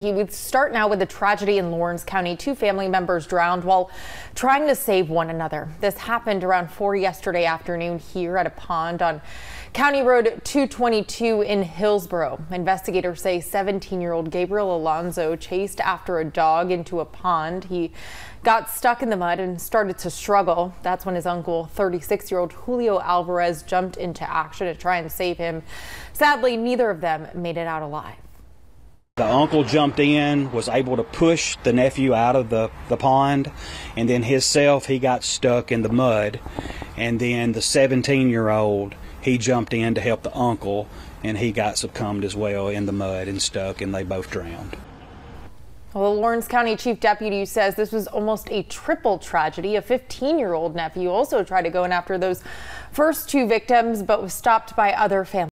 He would start now with a tragedy in Lawrence County. Two family members drowned while trying to save one another. This happened around 4 yesterday afternoon here at a pond on County Road 222 in Hillsboro. Investigators say 17-year-old Gabriel Alonzo chased after a dog into a pond. He got stuck in the mud and started to struggle. That's when his uncle, 36-year-old Julio Alvarez, jumped into action to try and save him. Sadly, neither of them made it out alive. The uncle jumped in, was able to push the nephew out of the, the pond, and then himself, he got stuck in the mud. And then the 17 year old, he jumped in to help the uncle, and he got succumbed as well in the mud and stuck, and they both drowned. Well, the Lawrence County Chief Deputy says this was almost a triple tragedy. A 15 year old nephew also tried to go in after those first two victims, but was stopped by other family.